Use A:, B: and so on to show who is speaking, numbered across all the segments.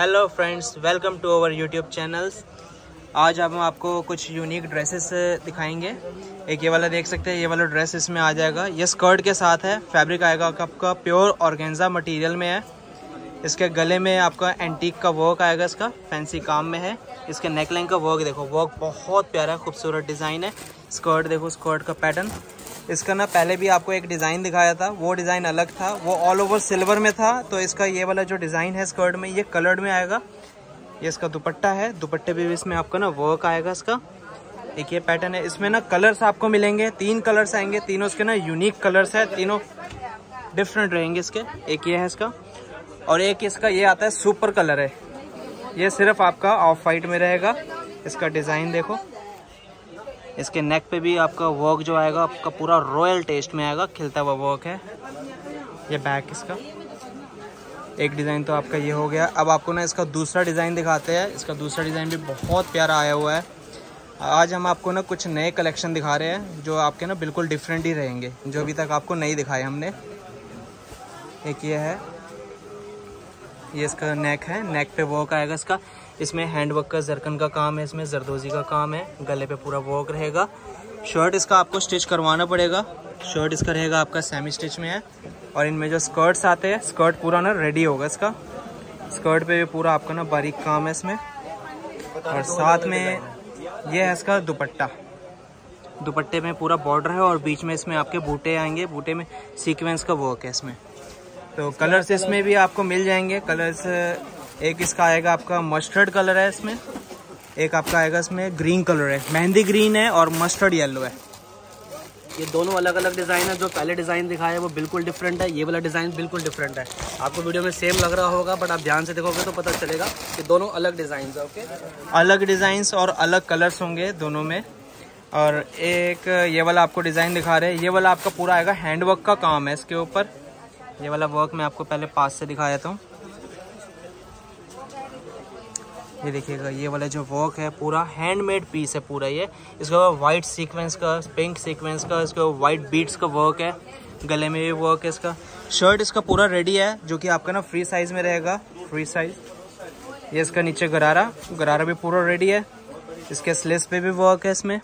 A: Hello friends welcome to our YouTube channels आज हम आपको कुछ यूनिक ड्रेसेस दिखाएँगे। एक ये वाला देख सकते हैं, ये वाला ड्रेस इसमें आ जाएगा। ये स्कर्ट के साथ है फैब्रिक आएगा आपका प्योर ऑर्गेन्जा मटेरियल में है। इसके गले में आपका एंटीक का वर्क आएगा इसका फैंसी काम में है। इसके नेकलाइन का वर्क देखो वर्क बहुत प्यारा, खूबसूरत डिज़ाइन है। स्कर्ट देखो स्कर्ट का पैटर्न इसका ना पहले भी आपको एक डिज़ाइन दिखाया था, वो डिज़ाइन अलग था, वो ऑल ओवर सिल्वर में था तो इसका ये वाला जो डिज़ाइन है स्कर्ट में, ये कलर्ड में आएगा। ये इसका दुपट्टा है, दुपट्टे भी इसमें आपका ना वर्क आएगा इसका। एक ये पैटर्न है, इसमें ना कलर्स आपको मिलेंगे, तीन कलर्स आएँगे, तीनों इसके ना यूनिक कलर्स है, तीनों डिफरेंट रहेंगे इसके। एक ये है इसका, और एक इसका ये आता है सुपर कलर है। ये सिर्फ़ आपका ऑफ़ वाइट में रहेगा, इसका डिज़ाइन देखो। इसके नेक पे भी आपका वर्क जो आएगा, आपका पूरा रॉयल टेस्ट में आएगा, खिलता हुआ वर्क है। ये बैक इसका। एक डिज़ाइन तो आपका ये हो गया। अब आपको ना इसका दूसरा डिज़ाइन दिखाते हैं। इसका दूसरा डिज़ाइन भी बहुत प्यारा आया हुआ है। आज हम आपको ना कुछ नए कलेक्शन दिखा रहे हैं, जो आपके ना बिल्कुल डिफरेंट ही रहेंगे। जो अभी तक आपको नहीं दिखाए हमने। एक ये है। ये इसका नेक है। नेक पे वर्क आएगा इसका। इसमें हैंड वर्क का जरकन का काम है, इसमें जरदोजी का काम है, गले पे पूरा वर्क रहेगा। शर्ट इसका आपको स्टिच करवाना पड़ेगा। शर्ट इसका रहेगा आपका सेमी स्टिच में है। और इनमें जो स्कर्ट्स आते हैं स्कर्ट पूरा ना रेडी होगा इसका। स्कर्ट पे भी पूरा आपका ना बारीक काम है इसमें। और साथ में ये है इसका दुपट्टा। दुपट्टे में पूरा बॉर्डर है और बीच में इसमें आपके बूटे आएँगे। बूटे में सीक्वेंस का वर्क है इसमें। तो कलर्स इसमें भी आपको मिल जाएँगे। कलर्स एक इसका आएगा आपका मस्टर्ड कलर है इसमें। एक आपका आएगा इसमें ग्रीन कलर है। मेहंदी ग्रीन है और मस्टर्ड येलो है। ये दोनों अलग अलग डिज़ाइन है। जो पहले डिज़ाइन दिखाया है वो बिल्कुल डिफरेंट है। ये वाला डिज़ाइन बिल्कुल डिफरेंट है। आपको वीडियो में सेम लग रहा होगा बट आप ध्यान से देखोगे तो पता चलेगा कि दोनों अलग डिज़ाइन है ओके अलग डिज़ाइन और अलग कलर्स होंगे दोनों में। और एक ये वाला आपको डिज़ाइन दिखा रहे हैं। ये वाला आपका पूरा आएगा हैंडवर्क का काम है इसके ऊपर। ये वाला वर्क मैं आपको पहले पास से दिखा देता हूँ ये देखिएगा ये वाला जो वर्क है पूरा हैंडमेड पीस है पूरा ये। इसके बाद वाइट सीक्वेंस का पिंक सीक्वेंस का इसके बाद वाइट बीट्स का वर्क है गले में भी वर्क है इसका। शर्ट इसका पूरा रेडी है जो कि आपका ना फ्री साइज़ में रहेगा फ्री साइज़ ये इसका नीचे गरारा गरारा भी पूरा रेडी है। इसके स्लेस पे भी वर्क है इसमें।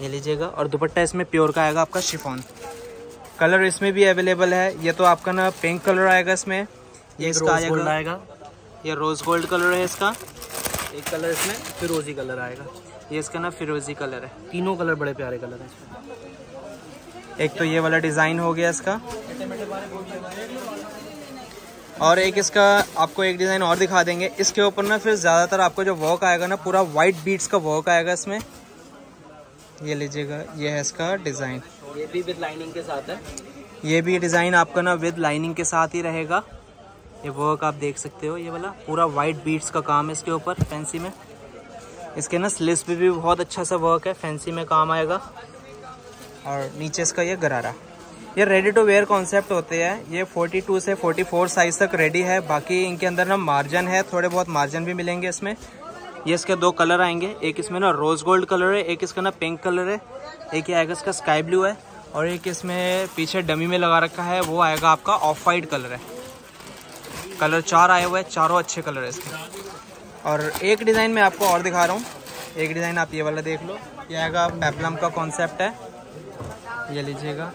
A: ये लीजिएगा और दुपट्टा इसमें प्योर का आएगा आपका शिफॉन कलर इसमें भी अवेलेबल है। ये तो आपका ना पिंक कलर आएगा इसमें। ये इसका आएगा। ये रोज गोल्ड कलर है इसका। एक कलर इसमें फिरोजी कलर आएगा। ये इसका ना फिरोजी कलर है। तीनों कलर बड़े प्यारे कलर है इसमें। एक तो ये वाला डिज़ाइन हो गया इसका। और एक इसका आपको एक डिज़ाइन और दिखा देंगे। इसके ऊपर ना फिर ज़्यादातर आपको जो वर्क आएगा ना पूरा वाइट बीट्स का वर्क आएगा इसमें। ये लीजिएगा ये है इसका डिज़ाइन ये भी विद लाइनिंग के साथ है। ये भी डिज़ाइन आपका ना विद लाइनिंग के साथ ही रहेगा। ये वर्क आप देख सकते हो, ये वाला पूरा वाइट बीट्स का काम है इसके ऊपर फैंसी में। इसके ना स्लिस पे भी बहुत अच्छा सा वर्क है फैंसी में काम आएगा। और नीचे इसका ये गरारा ये रेडी टू वेयर कॉन्सेप्ट होते हैं, ये 42 से 44 साइज़ तक रेडी है, बाकी इनके अंदर ना मार्जिन है, थोड़े बहुत मार्जिन भी मिलेंगे इसमें। ये इसके दो कलर आएँगे, एक इसमें ना रोज गोल्ड कलर है, एक इसका ना पिंक कलर है, एक ये आएगा इसका स्काई ब्लू है, और एक इसमें पीछे डमी में लगा रखा है, वो आएगा आपका ऑफ़ वाइट कलर है। कलर चार आए हुए हैं, चारों अच्छे कलर है इसके। और एक डिज़ाइन मैं आपको और दिखा रहा हूँ। एक डिज़ाइन आप ये वाला देख लो। ये आएगा पेपलम का कॉन्सेप्ट है। ये लीजिएगा।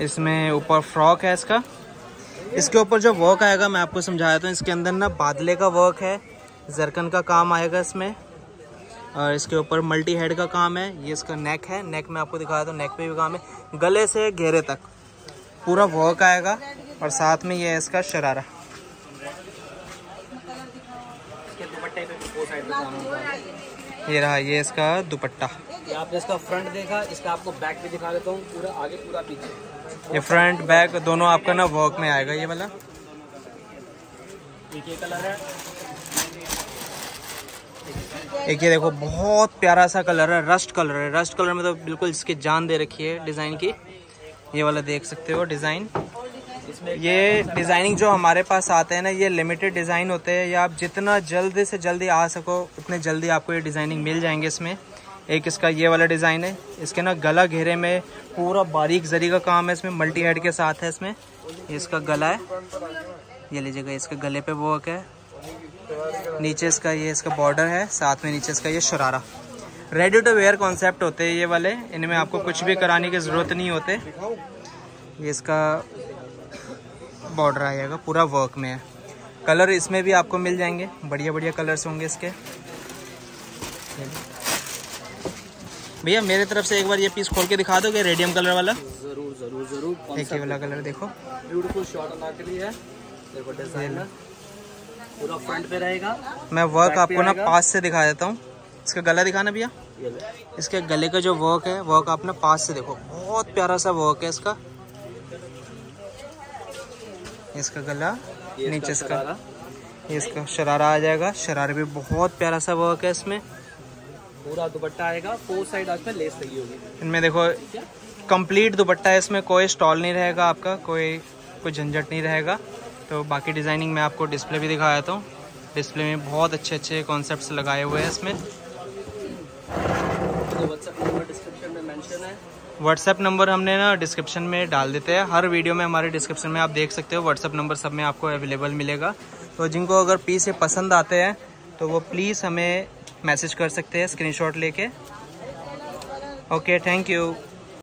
A: इसमें ऊपर फ्रॉक है इसका। इसके ऊपर जो वर्क आएगा, मैं आपको समझाया था, इसके अंदर ना बादले का वर्क है जरकन का काम आएगा इसमें। और इसके ऊपर मल्टी हेड का काम है। ये इसका नेक है। नेक में आपको दिखाया था नेक पे भी काम है। गले से घेरे तक। पूरा वर्क आएगा और साथ में ये है इसका शरारा। ये रहा ये इसका दुपट्टा। आपने इसका फ्रंट देखा इसका आपको बैक भी दिखा देता हूँ पूरा आगे पूरा पीछे। ये फ्रंट बैक दोनों आपका ना वर्क में आएगा ये वाला। एक ये कलर है। एक ये देखो बहुत प्यारा सा कलर है रस्ट कलर है। रस्ट कलर में तो बिल्कुल इसकी जान दे रखी है डिज़ाइन की। ये वाला देख सकते हो डिज़ाइन। ये डिज़ाइनिंग जो हमारे पास आते हैं ना, ये लिमिटेड डिज़ाइन होते हैं। या आप जितना जल्दी से जल्दी आ सको, उतने जल्दी आपको ये डिज़ाइनिंग मिल जाएँगे इसमें। एक इसका ये वाला डिज़ाइन है। इसके ना गला घेरे में पूरा बारीक जरी का काम है इसमें मल्टी हेड के साथ है इसमें। इसका गला है। ये लीजिएगा, इसके गले पे वर्क है। नीचे इसका ये, इसका बॉर्डर है। साथ में नीचे इसका ये sharara. Ready to wear concept होते हैं ये वाले। इनमें आपको कुछ भी कराने की ज़रूरत नहीं होते। ये इसका बॉर्डर आएगा पूरा वर्क में है। कलर इसमें भी आपको मिल जाएँगे। बढ़िया बढ़िया कलर्स होंगे इसके। भैया मेरे तरफ़ से एक बार ये पीस खोल के दिखा दोगे रेडियम कलर वाला?
B: ज़रूर ज़रूर ज़रूर।
A: एक ये वाला कलर देखो।
B: ब्यूटीफुल शॉर्ट अनारकली है। देखो डिज़ाइन पूरा फ्रंट पे रहेगा।
A: मैं वर्क आपको ना पास से दिखा देता हूँ। इसका गला दिखाना भैया। इसके गले का जो वर्क है वर्क आप ना पास से देखो। बहुत प्यारा सा वर्क है इसका। इसका गला नीचे
B: इसका।
A: ये इसका शरारा आ जाएगा। शरारे भी बहुत प्यारा सा वर्क है इसमें।
B: पूरा दुपट्टा आएगा फोर साइड आज में लेस लगी होगी।
A: इनमें देखो कंप्लीट दुपट्टा है इसमें। कोई स्टॉल नहीं रहेगा आपका कोई कोई झंझट नहीं रहेगा। तो बाकी डिज़ाइनिंग में आपको डिस्प्ले भी दिखा देता हूँ। डिस्प्ले में बहुत अच्छे अच्छे कॉन्सेप्ट्स लगाए हुए हैं इसमें।
B: व्हाट्सएप नंबर
A: व्हाट्सएप नंबर हमने ना डिस्क्रिप्शन में डाल देते हैं। हर वीडियो में हमारे डिस्क्रिप्शन में आप देख सकते हो व्हाट्सएप नंबर सब में आपको अवेलेबल मिलेगा। तो जिनको अगर पीस ये पसंद आते हैं तो वो प्लीज़ हमें मैसेज कर सकते हैं स्क्रीनशॉट लेके। Okay thank you